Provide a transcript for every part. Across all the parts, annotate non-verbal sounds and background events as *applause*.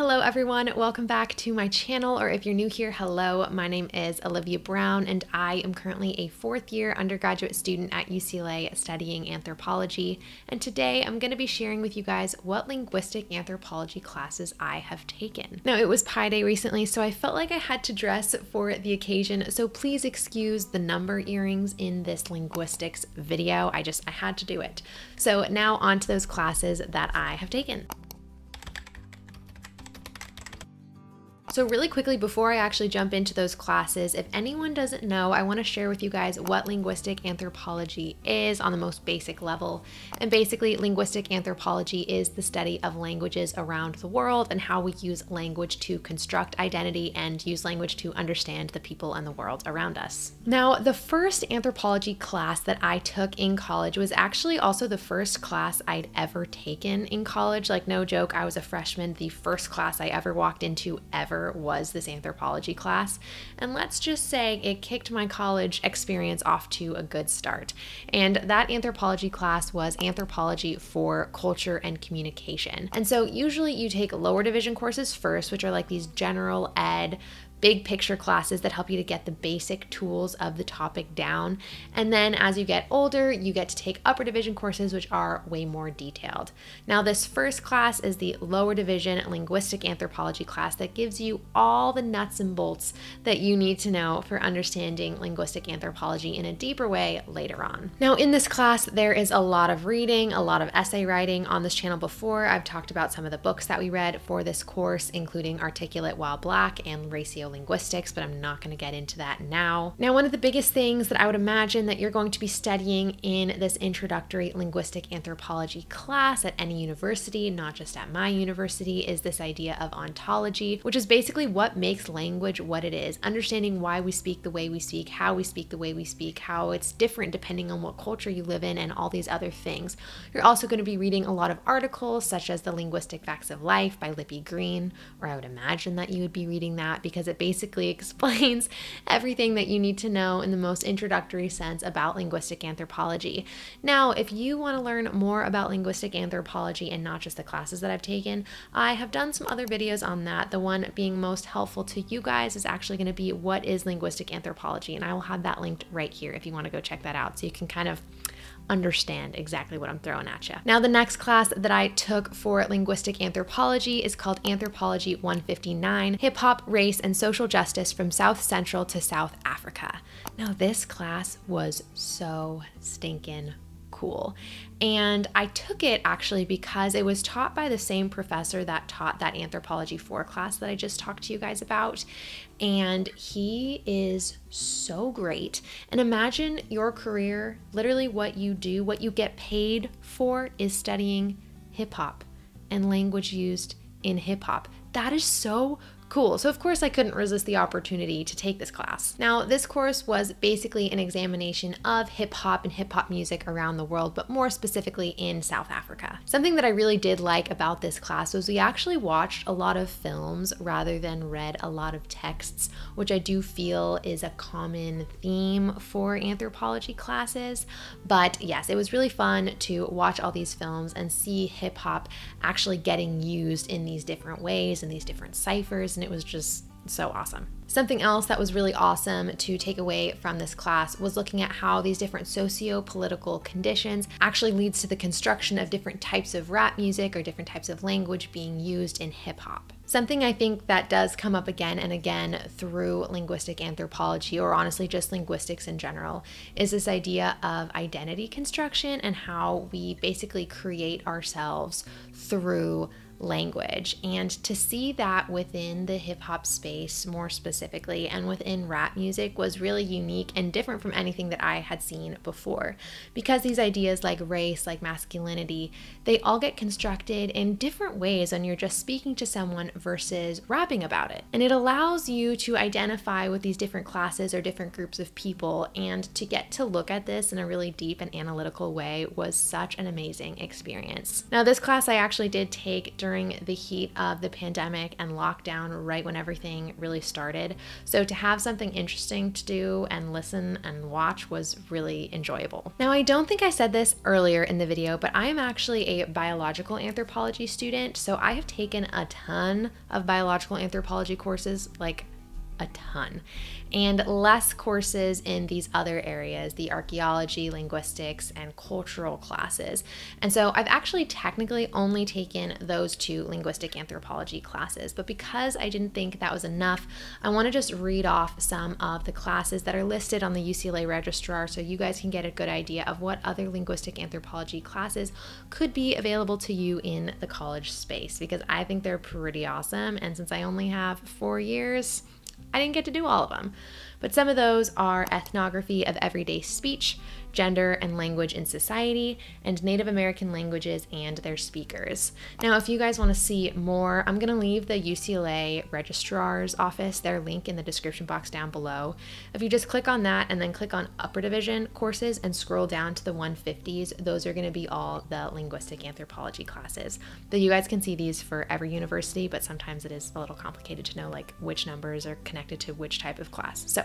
Hello everyone, welcome back to my channel, or if you're new here, hello, my name is Alivia Brown and I am currently a fourth year undergraduate student at UCLA studying anthropology, and today I'm going to be sharing with you guys what linguistic anthropology classes I have taken. Now it was Pi Day recently, so I felt like I had to dress for the occasion, so please excuse the number earrings in this linguistics video, I just, I had to do it. So now on to those classes that I have taken. So, really quickly, before I actually jump into those classes, if anyone doesn't know, I want to share with you guys what linguistic anthropology is on the most basic level. And basically, linguistic anthropology is the study of languages around the world and how we use language to construct identity and use language to understand the people and the world around us. Now, the first anthropology class that I took in college was actually also the first class I'd ever taken in college. Like, no joke, I was a freshman, the first class I ever walked into ever was this anthropology class. And let's just say it kicked my college experience off to a good start. And that anthropology class was anthropology for culture and communication. And so usually you take lower division courses first, which are like these general ed big picture classes that help you to get the basic tools of the topic down. And then as you get older, you get to take upper division courses, which are way more detailed. Now, this first class is the lower division linguistic anthropology class that gives you all the nuts and bolts that you need to know for understanding linguistic anthropology in a deeper way later on. Now, in this class, there is a lot of reading, a lot of essay writing. On this channel before, I've talked about some of the books that we read for this course, including Articulate While Black and Racio linguistics, but I'm not going to get into that now. Now, one of the biggest things that I would imagine that you're going to be studying in this introductory linguistic anthropology class at any university, not just at my university, is this idea of ontology, which is basically what makes language what it is, understanding why we speak the way we speak, how we speak the way we speak, how it's different depending on what culture you live in, and all these other things. You're also going to be reading a lot of articles, such as The Linguistic Facts of Life by Lippi-Green, or I would imagine that you would be reading that because it basically *laughs* explains everything that you need to know in the most introductory sense about linguistic anthropology. Now, if you want to learn more about linguistic anthropology and not just the classes that I've taken, I have done some other videos on that. The one being most helpful to you guys is actually going to be what is linguistic anthropology, and I will have that linked right here if you want to go check that out so you can kind of understand exactly what I'm throwing at you. Now, the next class that I took for linguistic anthropology is called Anthropology 159 Hip Hop, Race, and Social Justice from South Central to South Africa. Now, this class was so stinking cool. And I took it actually because it was taught by the same professor that taught that Anthropology 4 class that I just talked to you guys about. And he is so great. And imagine your career, literally what you do, what you get paid for is studying hip hop and language used in hip hop. That is so Cool, so of course I couldn't resist the opportunity to take this class. Now, this course was basically an examination of hip hop and hip hop music around the world, but more specifically in South Africa. Something that I really did like about this class was we actually watched a lot of films rather than read a lot of texts, which I do feel is a common theme for anthropology classes. But yes, it was really fun to watch all these films and see hip hop actually getting used in these different ways and these different ciphers and it was just so awesome. Something else that was really awesome to take away from this class was looking at how these different socio-political conditions actually leads to the construction of different types of rap music or different types of language being used in hip hop. Something I think that does come up again and again through linguistic anthropology, or honestly just linguistics in general, is this idea of identity construction and how we basically create ourselves through language. And to see that within the hip hop space more specifically and within rap music was really unique and different from anything that I had seen before. Because these ideas like race, like masculinity, they all get constructed in different ways when you're just speaking to someone versus rapping about it. And it allows you to identify with these different classes or different groups of people and to get to look at this in a really deep and analytical way was such an amazing experience. Now, this class I actually did take during the heat of the pandemic and lockdown, right when everything really started. So to have something interesting to do and listen and watch was really enjoyable. Now, I don't think I said this earlier in the video, but I am actually a biological anthropology student. So I have taken a ton of biological anthropology courses, like a ton and less courses in these other areas the archaeology, linguistics, and cultural classes. And so I've actually technically only taken those two linguistic anthropology classes, but because I didn't think that was enough, I want to just read off some of the classes that are listed on the UCLA registrar so you guys can get a good idea of what other linguistic anthropology classes could be available to you in the college space because I think they're pretty awesome. And since I only have four years, I didn't get to do all of them, but some of those are ethnography of everyday speech, gender and language in society, and Native American languages and their speakers. Now, if you guys want to see more, I'm going to leave the UCLA Registrar's Office, their link in the description box down below. If you just click on that and then click on Upper Division courses and scroll down to the 150s, those are going to be all the linguistic anthropology classes. But you guys can see these for every university, but sometimes it is a little complicated to know like which numbers are connected to which type of class. So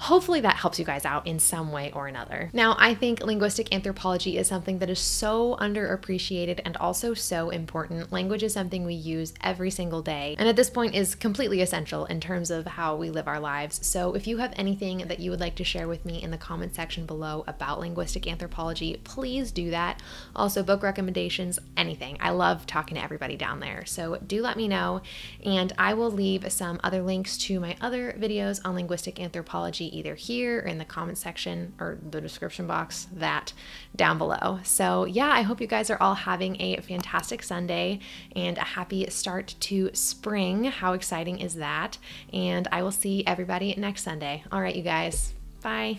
Hopefully that helps you guys out in some way or another. Now, I think linguistic anthropology is something that is so underappreciated and also so important. Language is something we use every single day, and at this point is completely essential in terms of how we live our lives. So if you have anything that you would like to share with me in the comment section below about linguistic anthropology, please do that. Also, book recommendations, anything. I love talking to everybody down there. So do let me know, and I will leave some other links to my other videos on linguistic anthropology either here or in the comment section or the description box, that down below. So, yeah, I hope you guys are all having a fantastic Sunday and a happy start to spring. How exciting is that? And I will see everybody next Sunday. All right, you guys. Bye.